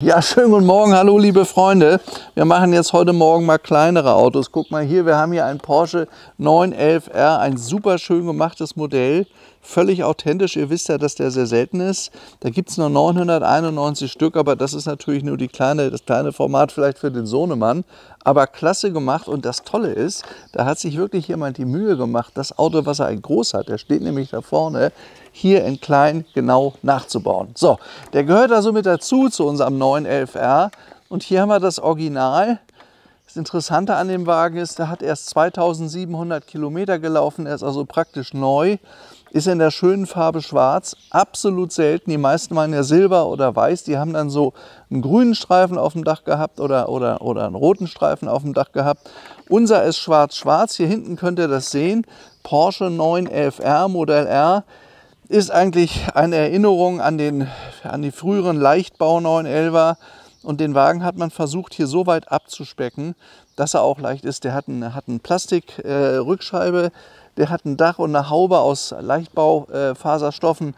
Ja, schönen guten Morgen, hallo liebe Freunde. Wir machen jetzt heute Morgen mal kleinere Autos. Guck mal hier, wir haben hier einen Porsche 911R, ein super schön gemachtes Modell, völlig authentisch. Ihr wisst ja, dass der sehr selten ist. Da gibt es nur 991 Stück, aber das ist natürlich nur die kleine, das kleine Format vielleicht für den Sohnemann. Aber klasse gemacht und das Tolle ist, da hat sich wirklich jemand die Mühe gemacht, das Auto, was er ein groß hat, der steht nämlich da vorne, hier in klein genau nachzubauen. So, der gehört also mit dazu zu unserem 911R. Und hier haben wir das Original. Das Interessante an dem Wagen ist, der hat erst 2700 Kilometer gelaufen, er ist also praktisch neu, ist in der schönen Farbe schwarz, absolut selten. Die meisten meinen ja silber oder weiß, die haben dann so einen grünen Streifen auf dem Dach gehabt oder, oder, oder einen roten Streifen auf dem Dach gehabt. Unser ist schwarz-schwarz, hier hinten könnt ihr das sehen, Porsche 911R Modell R ist eigentlich eine Erinnerung an, den, an die früheren Leichtbau 911er. Und den Wagen hat man versucht hier so weit abzuspecken, dass er auch leicht ist. Der hat eine, hat eine Plastikrückscheibe, äh, der hat ein Dach und eine Haube aus Leichtbaufaserstoffen. Äh,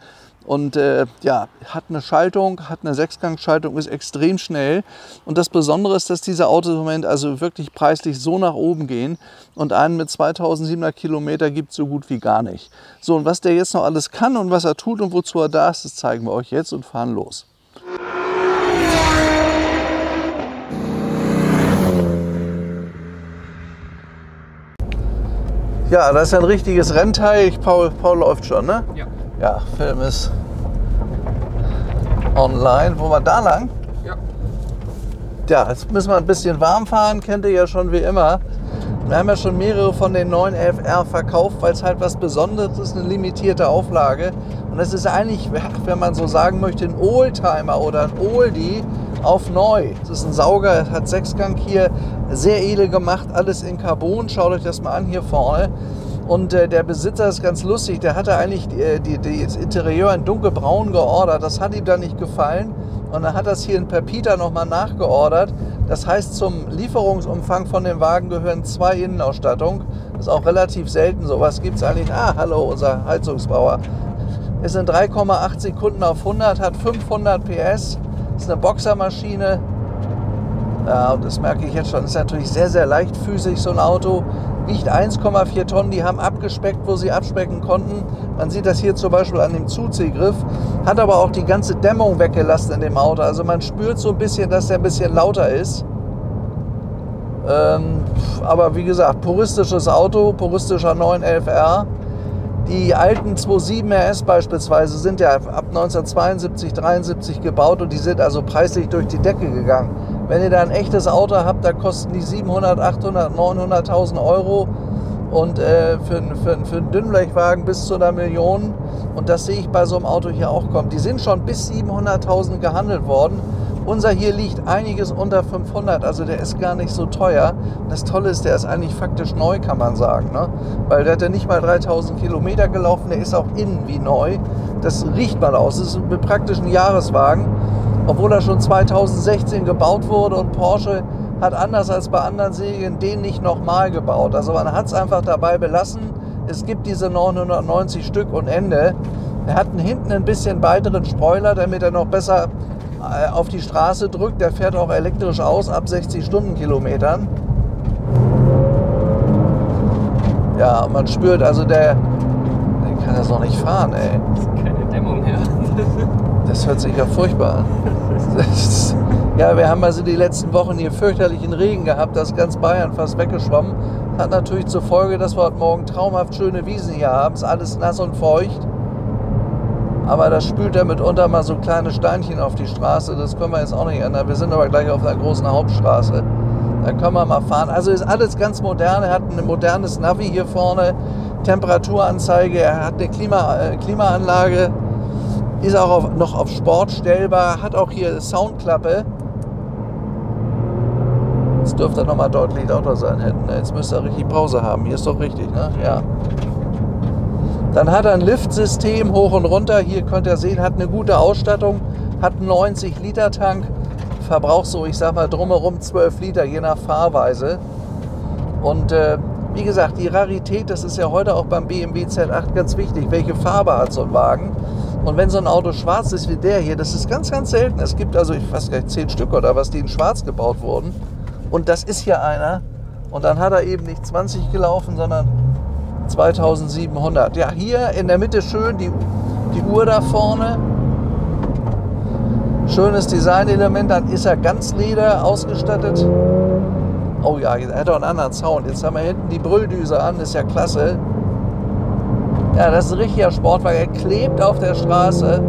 und äh, ja, hat eine Schaltung, hat eine Sechsgangschaltung, ist extrem schnell. Und das Besondere ist, dass diese Autos im Moment also wirklich preislich so nach oben gehen und einen mit 2700 Kilometer gibt es so gut wie gar nicht. So, und was der jetzt noch alles kann und was er tut und wozu er da ist, das zeigen wir euch jetzt und fahren los. Ja, das ist ein richtiges Rennteil. Paul, Paul läuft schon, ne? Ja. Ja, Film ist online. Wo wir da lang? Ja. Ja, jetzt müssen wir ein bisschen warm fahren. Kennt ihr ja schon wie immer. Wir haben ja schon mehrere von den 911R verkauft, weil es halt was Besonderes ist, eine limitierte Auflage. Und es ist eigentlich, wenn man so sagen möchte, ein Oldtimer oder ein Oldie auf neu. Es ist ein Sauger, hat Sechsgang hier, sehr edel gemacht, alles in Carbon. Schaut euch das mal an hier vorne. Und äh, der Besitzer ist ganz lustig, der hatte eigentlich äh, die, die, das Interieur in dunkelbraun geordert. Das hat ihm dann nicht gefallen. Und dann hat das hier in Pepita nochmal nachgeordert. Das heißt, zum Lieferungsumfang von dem Wagen gehören zwei Innenausstattungen. Das ist auch relativ selten. Sowas gibt es eigentlich. Ah, hallo, unser Heizungsbauer. Ist in 3,8 Sekunden auf 100, hat 500 PS, ist eine Boxermaschine. Ja, und das merke ich jetzt schon. Ist natürlich sehr, sehr leichtfüßig, so ein Auto wiegt 1,4 Tonnen. Die haben abgespeckt, wo sie abspecken konnten. Man sieht das hier zum Beispiel an dem Zuziehgriff. Hat aber auch die ganze Dämmung weggelassen in dem Auto. Also man spürt so ein bisschen, dass der ein bisschen lauter ist. Ähm, aber wie gesagt, puristisches Auto, puristischer 911R. Die alten 2.7 RS beispielsweise sind ja ab 1972, 73 gebaut und die sind also preislich durch die Decke gegangen. Wenn ihr da ein echtes Auto habt, da kosten die 700, 800, 900.000 Euro und äh, für, für, für einen Dünnblechwagen bis zu einer Million. Und das sehe ich bei so einem Auto hier auch kommen. Die sind schon bis 700.000 gehandelt worden. Unser hier liegt einiges unter 500, also der ist gar nicht so teuer. Das Tolle ist, der ist eigentlich faktisch neu, kann man sagen. Ne? Weil der hat ja nicht mal 3000 Kilometer gelaufen, der ist auch innen wie neu. Das riecht man aus. Das ist praktisch ein Jahreswagen, obwohl er schon 2016 gebaut wurde und Porsche hat anders als bei anderen Serien den nicht nochmal gebaut. Also man hat es einfach dabei belassen. Es gibt diese 990 Stück und Ende. Er hat hinten ein bisschen weiteren Spoiler, damit er noch besser auf die Straße drückt. Der fährt auch elektrisch aus ab 60 Stundenkilometern. Ja, man spürt, also der, der kann das noch nicht fahren, ey. Das ist keine Dämmung mehr. Das hört sich ja furchtbar an. ja, wir haben also die letzten Wochen hier fürchterlichen Regen gehabt, das ganz Bayern fast weggeschwommen. Hat natürlich zur Folge, dass wir heute Morgen traumhaft schöne Wiesen hier haben. Ist alles nass und feucht. Aber da spült er mitunter mal so kleine Steinchen auf die Straße. Das können wir jetzt auch nicht ändern. Wir sind aber gleich auf einer großen Hauptstraße. Da können wir mal fahren. Also ist alles ganz modern. Er hat ein modernes Navi hier vorne, Temperaturanzeige, er hat eine Klima, äh, Klimaanlage, ist auch auf, noch auf Sport stellbar, hat auch hier Soundklappe. Jetzt dürfte er nochmal deutlich lauter sein hätten. Jetzt müsste er richtig Pause haben. Hier ist doch richtig, ne? Ja. Dann hat er ein Liftsystem hoch und runter. Hier könnt ihr sehen, hat eine gute Ausstattung, hat einen 90 Liter Tank, verbraucht so, ich sag mal, drumherum 12 Liter, je nach Fahrweise. Und äh, wie gesagt, die Rarität, das ist ja heute auch beim BMW Z8 ganz wichtig. Welche Farbe hat so ein Wagen? Und wenn so ein Auto schwarz ist wie der hier, das ist ganz, ganz selten. Es gibt also, ich weiß gar nicht, zehn Stück oder was, die in schwarz gebaut wurden. Und das ist hier einer. Und dann hat er eben nicht 20 gelaufen, sondern 2700. Ja, hier in der Mitte schön die, die Uhr da vorne. Schönes Designelement. Dann ist er ganz leder ausgestattet. Oh ja, er hat auch einen anderen Sound. Jetzt haben wir hinten die Brülldüse an, ist ja klasse. Ja, das ist ein richtiger Sportwagen. Er klebt auf der Straße.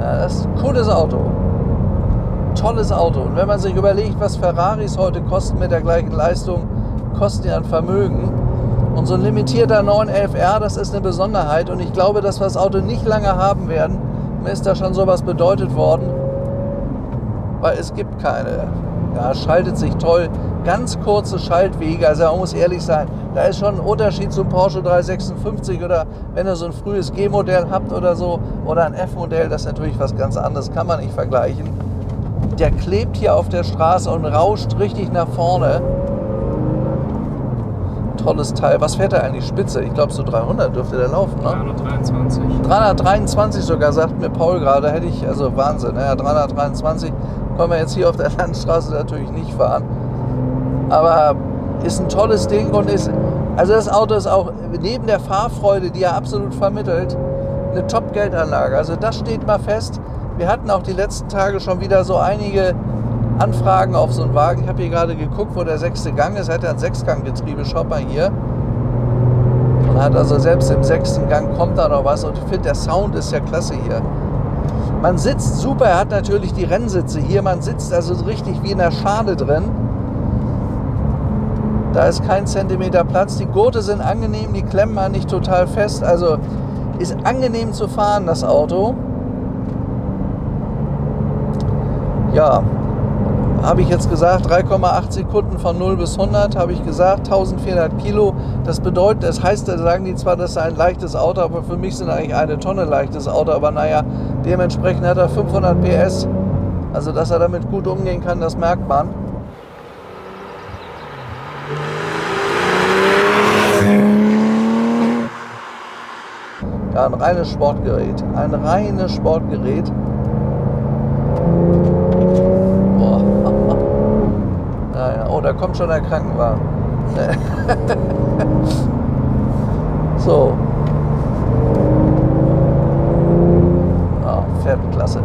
Ja, das ist ein cooles Auto. Tolles Auto. Und wenn man sich überlegt, was Ferraris heute kosten mit der gleichen Leistung, kosten ja ein Vermögen. Und so ein limitierter 911R, das ist eine Besonderheit. Und ich glaube, dass wir das Auto nicht lange haben werden. Mir ist da schon sowas bedeutet worden, weil es gibt keine. Ja, schaltet sich toll. Ganz kurze Schaltwege. Also man muss ehrlich sein, da ist schon ein Unterschied zum Porsche 356 oder wenn ihr so ein frühes G-Modell habt oder so oder ein F-Modell, das ist natürlich was ganz anderes, kann man nicht vergleichen. Der klebt hier auf der Straße und rauscht richtig nach vorne tolles Teil. Was fährt er eigentlich spitze? Ich glaube, so 300 dürfte der laufen, ne? 323. 323 sogar, sagt mir Paul gerade. Hätte ich, also Wahnsinn, ja, 323 können wir jetzt hier auf der Landstraße natürlich nicht fahren. Aber ist ein tolles Ding und ist, also das Auto ist auch neben der Fahrfreude, die er absolut vermittelt, eine Top-Geldanlage. Also das steht mal fest. Wir hatten auch die letzten Tage schon wieder so einige Anfragen auf so einen Wagen. Ich habe hier gerade geguckt, wo der sechste Gang ist. Er hat ja ein Sechsganggetriebe. Schaut mal hier. Und hat also selbst im sechsten Gang kommt da noch was. Und ich finde, der Sound ist ja klasse hier. Man sitzt super. Er hat natürlich die Rennsitze hier. Man sitzt also richtig wie in der Schale drin. Da ist kein Zentimeter Platz. Die Gurte sind angenehm. Die klemmen man nicht total fest. Also ist angenehm zu fahren, das Auto. Ja, habe ich jetzt gesagt, 3,8 Sekunden von 0 bis 100, habe ich gesagt, 1400 Kilo. Das bedeutet, das heißt, da sagen die zwar, das ist ein leichtes Auto, aber für mich sind eigentlich eine Tonne leichtes Auto. Aber naja, dementsprechend hat er 500 PS. Also, dass er damit gut umgehen kann, das merkt man. Ja, ein reines Sportgerät. Ein reines Sportgerät. Da kommt schon der Krankenwagen. so. Ja, fährt klasse.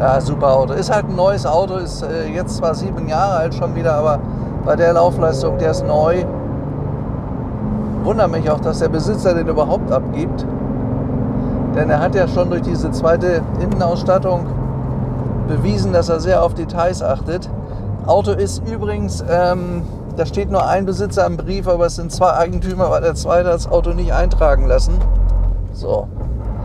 Ja, super Auto. Ist halt ein neues Auto, ist äh, jetzt zwar sieben Jahre alt schon wieder, aber bei der Laufleistung, der ist neu. Wundert mich auch, dass der Besitzer den überhaupt abgibt. Denn er hat ja schon durch diese zweite Innenausstattung bewiesen, dass er sehr auf Details achtet. Auto ist übrigens, ähm, da steht nur ein Besitzer am Brief, aber es sind zwei Eigentümer, weil der zweite das Auto nicht eintragen lassen. So,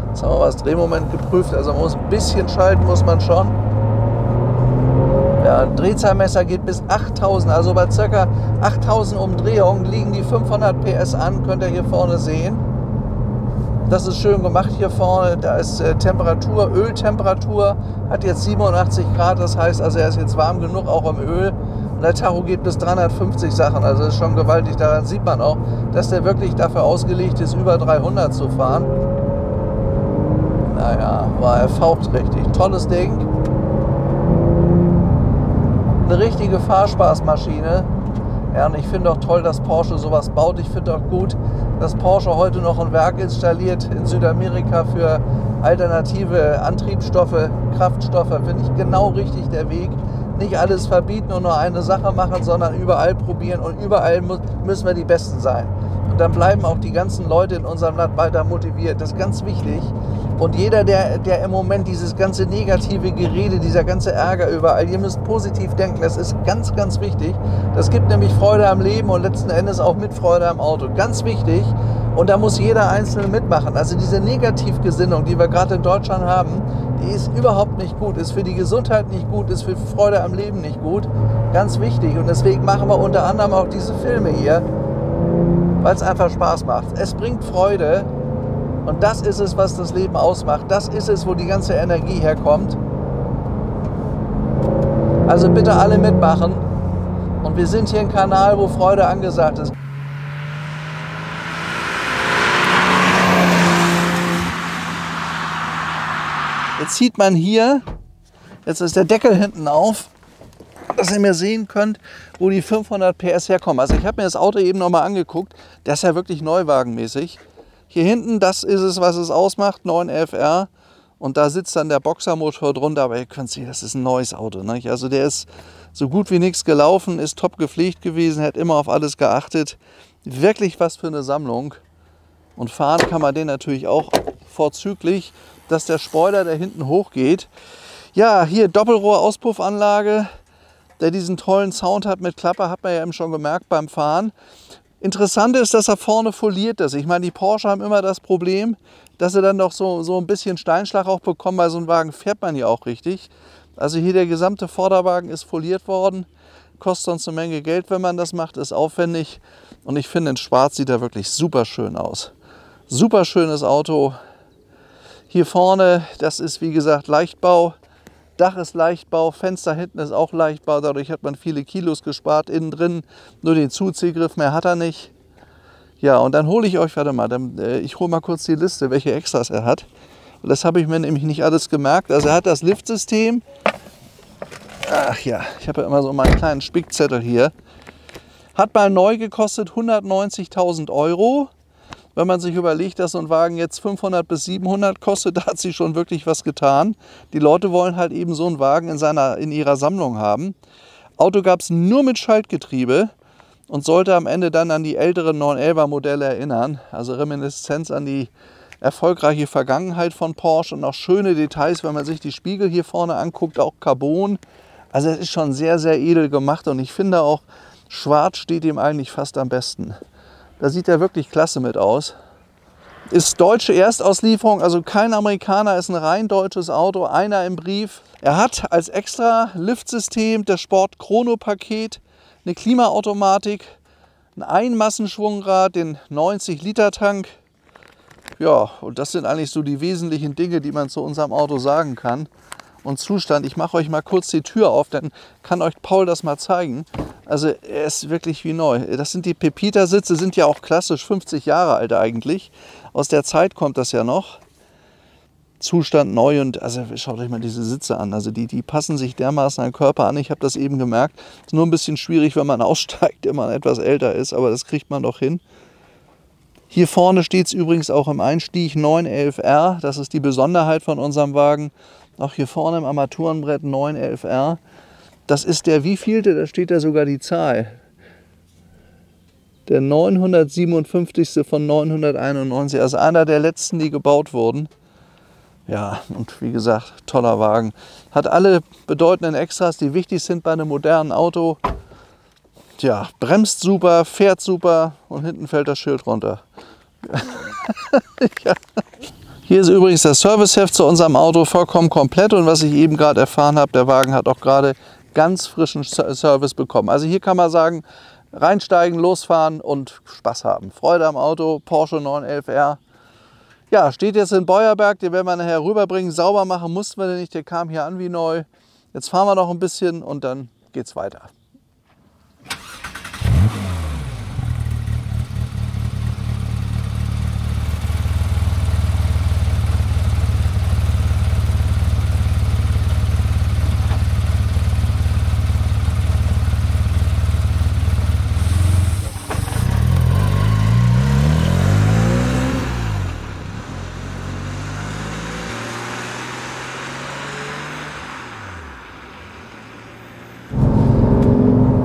jetzt haben wir das Drehmoment geprüft, also man muss ein bisschen schalten, muss man schon. Ja, Drehzahlmesser geht bis 8000, also bei ca. 8000 Umdrehungen liegen die 500 PS an, könnt ihr hier vorne sehen. Das ist schön gemacht hier vorne. Da ist äh, Temperatur, Öltemperatur, hat jetzt 87 Grad. Das heißt also, er ist jetzt warm genug, auch im Öl. Und der Tacho geht bis 350 Sachen. Also das ist schon gewaltig. Daran sieht man auch, dass der wirklich dafür ausgelegt ist, über 300 zu fahren. Naja, war er faucht richtig. Tolles Ding. Eine richtige Fahrspaßmaschine. Ja, und ich finde auch toll, dass Porsche sowas baut. Ich finde auch gut, dass Porsche heute noch ein Werk installiert in Südamerika für alternative Antriebsstoffe, Kraftstoffe. Finde ich genau richtig der Weg. Nicht alles verbieten und nur eine Sache machen, sondern überall probieren und überall müssen wir die Besten sein. Und dann bleiben auch die ganzen Leute in unserem Land weiter motiviert. Das ist ganz wichtig. Und jeder, der, der im Moment dieses ganze negative Gerede, dieser ganze Ärger überall, ihr müsst positiv denken, das ist ganz, ganz wichtig. Das gibt nämlich Freude am Leben und letzten Endes auch mit Freude am Auto. Ganz wichtig. Und da muss jeder Einzelne mitmachen. Also diese Negativgesinnung, die wir gerade in Deutschland haben, die ist überhaupt nicht gut, ist für die Gesundheit nicht gut, ist für Freude am Leben nicht gut. Ganz wichtig. Und deswegen machen wir unter anderem auch diese Filme hier, weil es einfach Spaß macht. Es bringt Freude und das ist es, was das Leben ausmacht. Das ist es, wo die ganze Energie herkommt. Also bitte alle mitmachen. Und wir sind hier im Kanal, wo Freude angesagt ist. Jetzt sieht man hier, jetzt ist der Deckel hinten auf, dass ihr mir sehen könnt, wo die 500 PS herkommen. Also ich habe mir das Auto eben nochmal angeguckt. Der ist ja wirklich neuwagenmäßig. Hier hinten, das ist es, was es ausmacht, 911R. Und da sitzt dann der Boxermotor drunter, aber ihr könnt sehen, das ist ein neues Auto. Nicht? Also der ist so gut wie nichts gelaufen, ist top gepflegt gewesen, hat immer auf alles geachtet. Wirklich was für eine Sammlung. Und fahren kann man den natürlich auch vorzüglich, dass der Spoiler, der hinten hochgeht. Ja, hier Doppelrohr-Auspuffanlage, der diesen tollen Sound hat mit Klappe, hat man ja eben schon gemerkt beim Fahren. Interessant ist, dass er vorne foliert ist. Ich meine, die Porsche haben immer das Problem, dass sie dann doch so, so ein bisschen Steinschlag auch bekommen. Bei so einem Wagen fährt man ja auch richtig. Also hier der gesamte Vorderwagen ist foliert worden. Kostet uns eine Menge Geld, wenn man das macht, ist aufwendig. Und ich finde, in Schwarz sieht er wirklich super schön aus. Super schönes Auto. Hier vorne, das ist wie gesagt Leichtbau. Dach ist Leichtbau, Fenster hinten ist auch Leichtbau, dadurch hat man viele Kilos gespart innen drin. Nur den Zuziehgriff mehr hat er nicht. Ja, und dann hole ich euch, warte mal, dann, äh, ich hole mal kurz die Liste, welche Extras er hat. Das habe ich mir nämlich nicht alles gemerkt. Also er hat das Liftsystem. Ach ja, ich habe ja immer so meinen kleinen Spickzettel hier. Hat mal neu gekostet 190.000 Euro wenn man sich überlegt, dass so ein Wagen jetzt 500 bis 700 kostet, da hat sie schon wirklich was getan. Die Leute wollen halt eben so einen Wagen in, seiner, in ihrer Sammlung haben. Auto gab es nur mit Schaltgetriebe und sollte am Ende dann an die älteren 911er Modelle erinnern. Also Reminiszenz an die erfolgreiche Vergangenheit von Porsche und auch schöne Details, wenn man sich die Spiegel hier vorne anguckt, auch Carbon. Also es ist schon sehr, sehr edel gemacht und ich finde auch, schwarz steht ihm eigentlich fast am besten. Da sieht er wirklich klasse mit aus. Ist deutsche Erstauslieferung, also kein Amerikaner, ist ein rein deutsches Auto, einer im Brief. Er hat als extra Liftsystem das Sport Chrono Paket, eine Klimaautomatik, ein Einmassenschwungrad, den 90 Liter Tank. Ja, und das sind eigentlich so die wesentlichen Dinge, die man zu unserem Auto sagen kann. Und Zustand, ich mache euch mal kurz die Tür auf, dann kann euch Paul das mal zeigen. Also er ist wirklich wie neu. Das sind die Pepita-Sitze, sind ja auch klassisch 50 Jahre alt eigentlich. Aus der Zeit kommt das ja noch. Zustand neu und also schaut euch mal diese Sitze an. Also die, die passen sich dermaßen an den Körper an. Ich habe das eben gemerkt. Ist nur ein bisschen schwierig, wenn man aussteigt, wenn man etwas älter ist, aber das kriegt man doch hin. Hier vorne steht es übrigens auch im Einstieg 911R. Das ist die Besonderheit von unserem Wagen. Auch hier vorne im Armaturenbrett 911R. Das ist der wievielte? Da steht da sogar die Zahl. Der 957. von 991, also einer der letzten, die gebaut wurden. Ja, und wie gesagt, toller Wagen. Hat alle bedeutenden Extras, die wichtig sind bei einem modernen Auto. Tja, bremst super, fährt super und hinten fällt das Schild runter. ja. Hier ist übrigens das Serviceheft zu unserem Auto vollkommen komplett und was ich eben gerade erfahren habe, der Wagen hat auch gerade ganz frischen Service bekommen. Also hier kann man sagen, reinsteigen, losfahren und Spaß haben. Freude am Auto, Porsche 911R. Ja, steht jetzt in Beuerberg, den werden wir nachher rüberbringen. Sauber machen mussten wir den nicht, der kam hier an wie neu. Jetzt fahren wir noch ein bisschen und dann geht's weiter.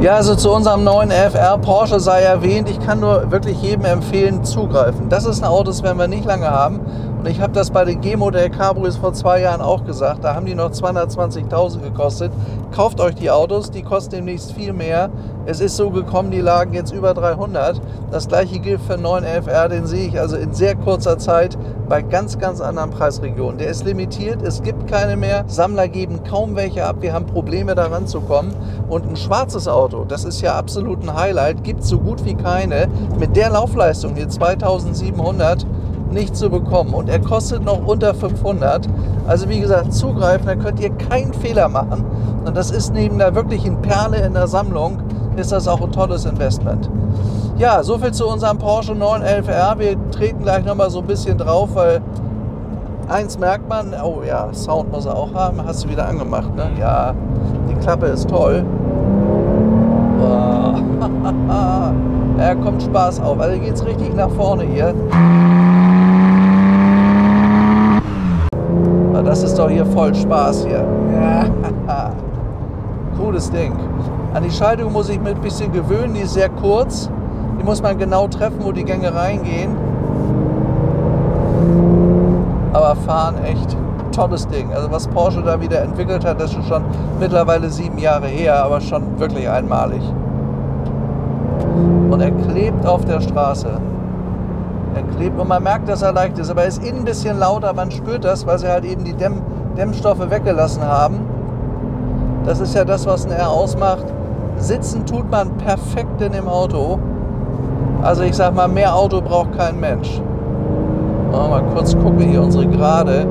Ja, also zu unserem neuen FR Porsche sei erwähnt, ich kann nur wirklich jedem empfehlen, zugreifen. Das ist ein Auto, das werden wir nicht lange haben. Und ich habe das bei den G-Modell Cabrios vor zwei Jahren auch gesagt. Da haben die noch 220.000 gekostet. Kauft euch die Autos, die kosten demnächst viel mehr. Es ist so gekommen, die lagen jetzt über 300. Das gleiche gilt für 911R, den sehe ich also in sehr kurzer Zeit bei ganz, ganz anderen Preisregionen. Der ist limitiert, es gibt keine mehr. Sammler geben kaum welche ab. Wir haben Probleme daran zu kommen. Und ein schwarzes Auto, das ist ja absolut ein Highlight, gibt so gut wie keine. Mit der Laufleistung hier 2700 nicht zu bekommen. Und er kostet noch unter 500. Also wie gesagt, zugreifen, da könnt ihr keinen Fehler machen. Und das ist neben der wirklichen Perle in der Sammlung ist das auch ein tolles Investment. Ja, soviel zu unserem Porsche 911R. Wir treten gleich nochmal so ein bisschen drauf, weil eins merkt man, oh ja, Sound muss er auch haben, hast du wieder angemacht, ne? Ja, die Klappe ist toll. Oh. ja, kommt Spaß auf. Also geht es richtig nach vorne hier. Das ist doch hier voll Spaß hier. Ja. Cooles Ding. An die Schaltung muss ich mich ein bisschen gewöhnen, die ist sehr kurz. Die muss man genau treffen, wo die Gänge reingehen. Aber fahren echt tolles Ding. Also was Porsche da wieder entwickelt hat, das ist schon mittlerweile sieben Jahre her, aber schon wirklich einmalig. Und er klebt auf der Straße. Er klebt und man merkt, dass er leicht ist, aber er ist innen ein bisschen lauter, man spürt das, weil sie halt eben die Dämm Dämmstoffe weggelassen haben. Das ist ja das, was ein R ausmacht. Sitzen tut man perfekt in dem Auto. Also ich sag mal, mehr Auto braucht kein Mensch. Mal kurz gucken hier unsere Gerade.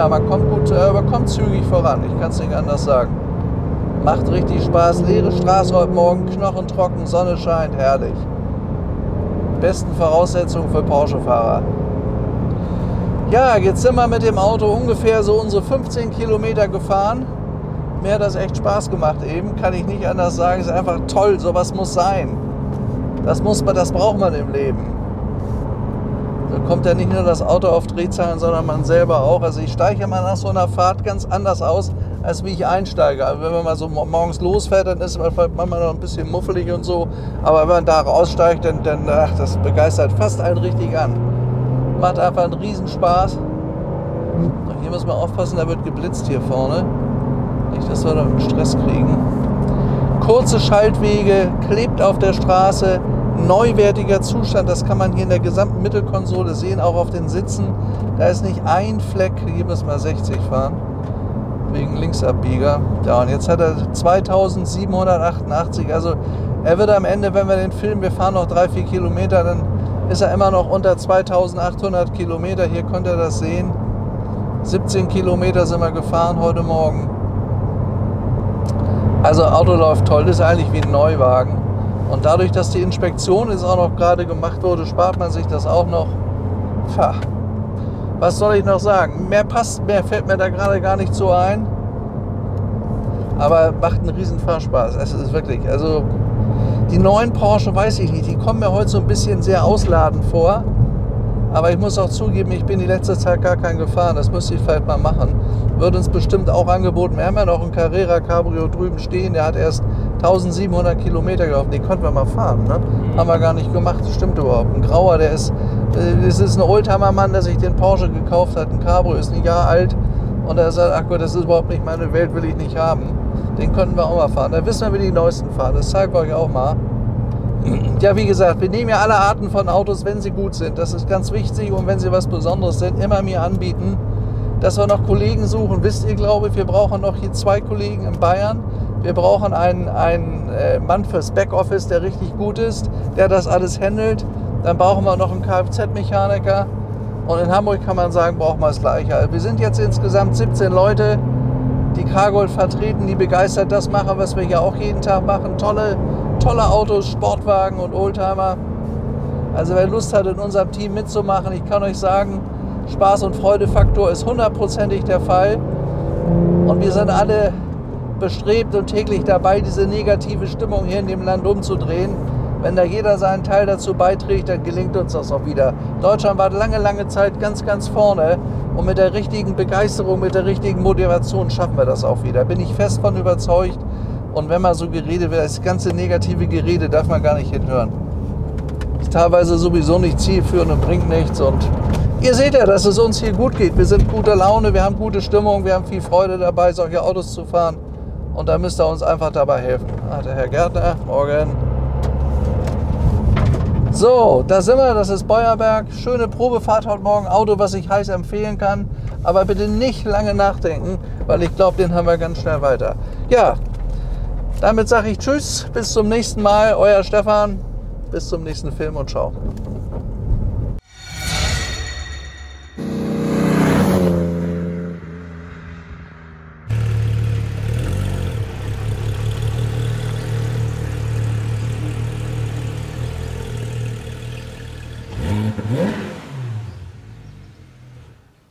Naja, man kommt gut, äh, man kommt zügig voran, ich kann es nicht anders sagen. Macht richtig Spaß, leere Straße heute Morgen, knochentrocken, Sonne scheint, herrlich. Besten Voraussetzungen für Porsche-Fahrer. Ja, jetzt sind wir mit dem Auto ungefähr so unsere 15 Kilometer gefahren. Mir hat das echt Spaß gemacht eben, kann ich nicht anders sagen. Ist einfach toll, sowas muss sein. Das muss man, das braucht man im Leben. Da kommt ja nicht nur das Auto auf Drehzahlen, sondern man selber auch. Also ich steige immer nach so einer Fahrt ganz anders aus, als wie ich einsteige. Also wenn man mal so morgens losfährt, dann ist man manchmal noch ein bisschen muffelig und so. Aber wenn man da raussteigt, dann, dann ach, das begeistert fast einen richtig an. Macht einfach einen Riesenspaß. Hier muss man aufpassen, da wird geblitzt hier vorne. Nicht, dass wir da einen Stress kriegen. Kurze Schaltwege, klebt auf der Straße, neuwertiger Zustand. Das kann man hier in der gesamten Mittelkonsole sehen, auch auf den Sitzen. Da ist nicht ein Fleck. Hier müssen wir 60 fahren, wegen Linksabbieger. Ja, und jetzt hat er 2788. Also er wird am Ende, wenn wir den Film, wir fahren noch drei, vier Kilometer, dann ist er immer noch unter 2800 Kilometer. Hier könnt ihr das sehen. 17 Kilometer sind wir gefahren heute Morgen. Also Auto läuft toll, das ist eigentlich wie ein Neuwagen. Und dadurch, dass die Inspektion jetzt auch noch gerade gemacht wurde, spart man sich das auch noch. Pah. Was soll ich noch sagen? Mehr passt, mehr fällt mir da gerade gar nicht so ein. Aber macht einen riesen Fahrspaß. Es ist wirklich, also die neuen Porsche weiß ich nicht, die kommen mir heute so ein bisschen sehr ausladend vor. Aber ich muss auch zugeben, ich bin die letzte Zeit gar keinen gefahren. Das müsste ich vielleicht mal machen. Wird uns bestimmt auch angeboten. Wir haben ja noch einen Carrera Cabrio drüben stehen. Der hat erst 1700 Kilometer gelaufen. Den konnten wir mal fahren. Ne? Haben wir gar nicht gemacht. Das stimmt überhaupt. Ein Grauer, der ist, äh, das ist ein Oldtimer-Mann, der sich den Porsche gekauft hat. Ein Cabrio ist ein Jahr alt. Und er sagt, ach Gott, das ist überhaupt nicht meine Welt, will ich nicht haben. Den könnten wir auch mal fahren. Da wissen wir, wie die neuesten fahren. Das zeige ich euch auch mal. Ja, wie gesagt, wir nehmen ja alle Arten von Autos, wenn sie gut sind. Das ist ganz wichtig und wenn sie was Besonderes sind, immer mir anbieten, dass wir noch Kollegen suchen. Wisst ihr, glaube ich, wir brauchen noch hier zwei Kollegen in Bayern. Wir brauchen einen, einen äh, Mann fürs Backoffice, der richtig gut ist, der das alles handelt. Dann brauchen wir noch einen Kfz-Mechaniker. Und in Hamburg kann man sagen, brauchen wir das Gleiche. Also wir sind jetzt insgesamt 17 Leute, die Cargold vertreten, die begeistert das machen, was wir hier auch jeden Tag machen. Tolle tolle Autos, Sportwagen und Oldtimer. Also wer Lust hat, in unserem Team mitzumachen, ich kann euch sagen, Spaß- und Freudefaktor ist hundertprozentig der Fall. Und wir sind alle bestrebt und täglich dabei, diese negative Stimmung hier in dem Land umzudrehen. Wenn da jeder seinen Teil dazu beiträgt, dann gelingt uns das auch wieder. Deutschland war lange, lange Zeit ganz, ganz vorne. Und mit der richtigen Begeisterung, mit der richtigen Motivation schaffen wir das auch wieder. Bin ich fest von überzeugt. Und wenn mal so geredet wird, das ganze negative Gerede darf man gar nicht hinhören. Ist teilweise sowieso nicht zielführend und bringt nichts. Und ihr seht ja, dass es uns hier gut geht. Wir sind guter Laune, wir haben gute Stimmung, wir haben viel Freude dabei, solche Autos zu fahren. Und da müsst ihr uns einfach dabei helfen. Ah, der Herr Gärtner, morgen. So, da sind wir, das ist Beuerberg. Schöne Probefahrt heute Morgen. Auto, was ich heiß empfehlen kann. Aber bitte nicht lange nachdenken, weil ich glaube, den haben wir ganz schnell weiter. Ja, damit sage ich Tschüss, bis zum nächsten Mal, euer Stefan. Bis zum nächsten Film und ciao.